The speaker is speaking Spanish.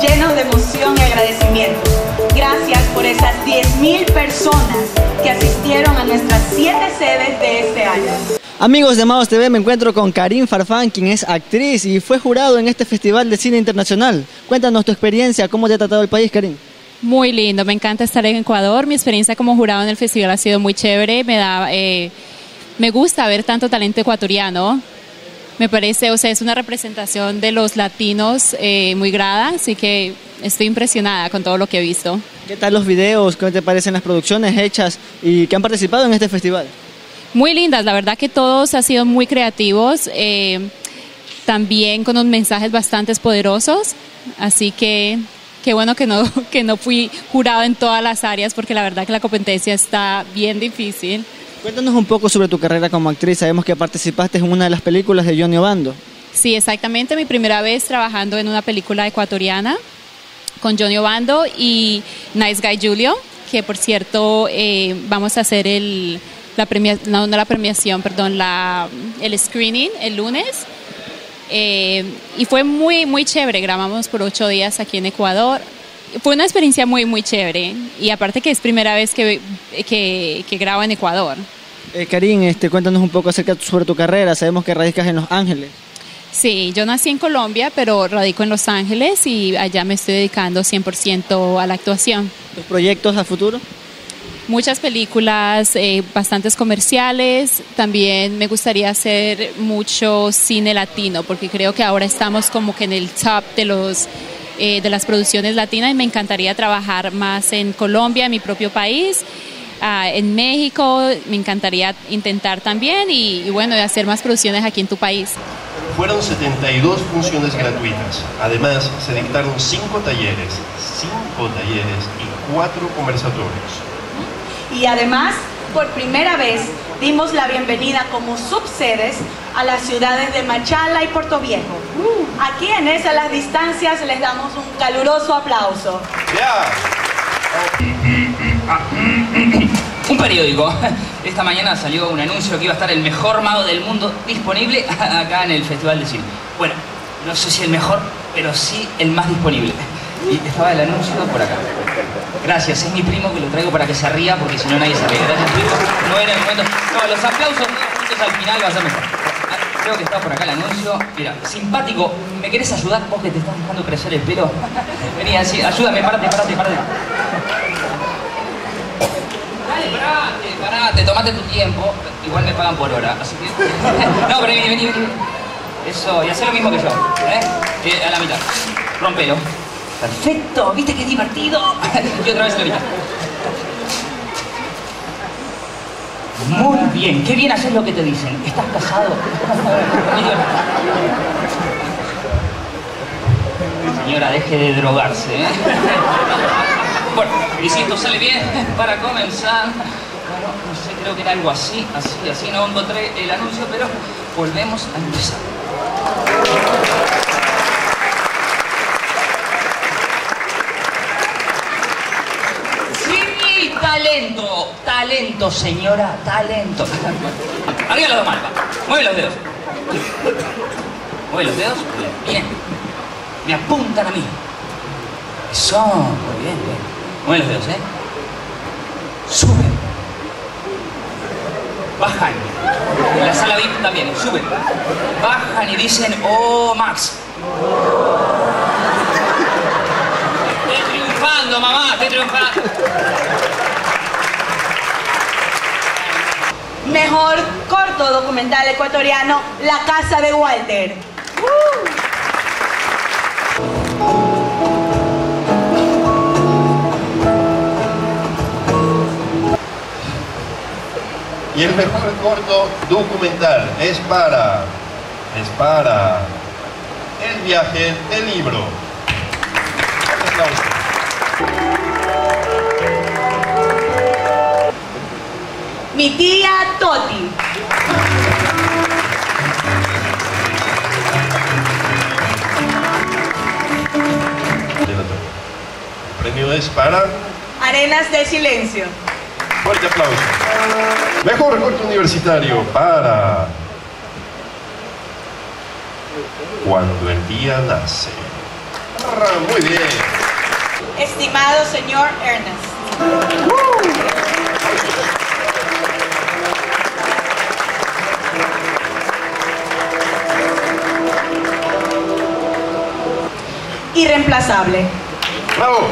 llenos de emoción y agradecimiento. Gracias por esas 10.000 personas que asistieron a nuestras siete sedes de este año. Amigos de Amados TV, me encuentro con Karim Farfán, quien es actriz y fue jurado en este Festival de Cine Internacional. Cuéntanos tu experiencia, cómo te ha tratado el país, Karim. Muy lindo, me encanta estar en Ecuador. Mi experiencia como jurado en el festival ha sido muy chévere. Me da, eh, me gusta ver tanto talento ecuatoriano. Me parece, o sea, es una representación de los latinos eh, muy grada, así que estoy impresionada con todo lo que he visto. ¿Qué tal los videos? ¿Qué te parecen las producciones hechas y que han participado en este festival? Muy lindas, la verdad que todos han sido muy creativos, eh, también con unos mensajes bastante poderosos, así que qué bueno que no, que no fui jurado en todas las áreas porque la verdad que la competencia está bien difícil. Cuéntanos un poco sobre tu carrera como actriz, sabemos que participaste en una de las películas de Johnny Obando. Sí, exactamente, mi primera vez trabajando en una película ecuatoriana con Johnny Obando y Nice Guy Julio, que por cierto eh, vamos a hacer el, la premiación, no, la premiación, perdón, la, el screening el lunes. Eh, y fue muy, muy chévere, grabamos por ocho días aquí en Ecuador. Fue una experiencia muy, muy chévere. Y aparte que es primera vez que grabo en Ecuador. Eh, Karim, este, cuéntanos un poco acerca sobre tu carrera. Sabemos que radicas en Los Ángeles. Sí, yo nací en Colombia, pero radico en Los Ángeles y allá me estoy dedicando 100% a la actuación. ¿Tus proyectos a futuro? Muchas películas, eh, bastantes comerciales. También me gustaría hacer mucho cine latino, porque creo que ahora estamos como que en el top de los eh, de las producciones latinas y me encantaría trabajar más en Colombia, en mi propio país. Ah, en México, me encantaría intentar también y, y bueno, hacer más producciones aquí en tu país. Fueron 72 funciones gratuitas. Además, se dictaron 5 talleres, 5 talleres y 4 conversatorios. Y además, por primera vez, dimos la bienvenida como subsedes a las ciudades de Machala y Puerto Viejo. A quienes a las distancias les damos un caluroso aplauso. Un periódico. Esta mañana salió un anuncio que iba a estar el mejor mago del mundo disponible acá en el Festival de Cine. Bueno, no sé si el mejor, pero sí el más disponible. Y estaba el anuncio por acá. Gracias, es mi primo que lo traigo para que se ría porque si no nadie se ríe. Gracias, primo. No era el momento. No, los aplausos juntos al final va a ser mejor. Ah, Creo que está por acá el anuncio. Mira, simpático. ¿Me querés ayudar? Vos que te estás dejando crecer el pelo. Vení así, ayúdame, parate, parate, parate. Tomate tu tiempo. Igual me pagan por hora, así que. No, pero vení, vení, vení. Eso, y haz lo mismo que yo, ¿eh? Eh, a la mitad. Rompelo. Perfecto, ¿viste qué divertido? y otra vez a la mitad. Muy bien, qué bien haces lo que te dicen. ¿Estás casado? Señora, deje de drogarse, ¿eh? Bueno, y si esto sale bien, para comenzar... Bueno, no sé, creo que era algo así, así, así. No encontré el anuncio, pero volvemos a empezar. Sí, talento, talento, señora, talento. Arriba las dos va. mueve los dedos. Mueve los dedos, bien. Me apuntan a mí. Eso, muy bien, bien. Mueve los dedos, ¿eh? Suben. Bajan. En la sala VIP también, suben. Bajan y dicen, oh, Max. Estoy triunfando, mamá, estoy triunfando. Mejor corto documental ecuatoriano, La Casa de Walter. Y el mejor corto documental es para, es para El viaje del libro. Mi tía Toti. El premio es para, Arenas de Silencio. fuerte aplauso. Mejor corto universitario para Cuando el día nace. porra, muy bien. Estimado señor Ernest. Irreemplazable. Bravo.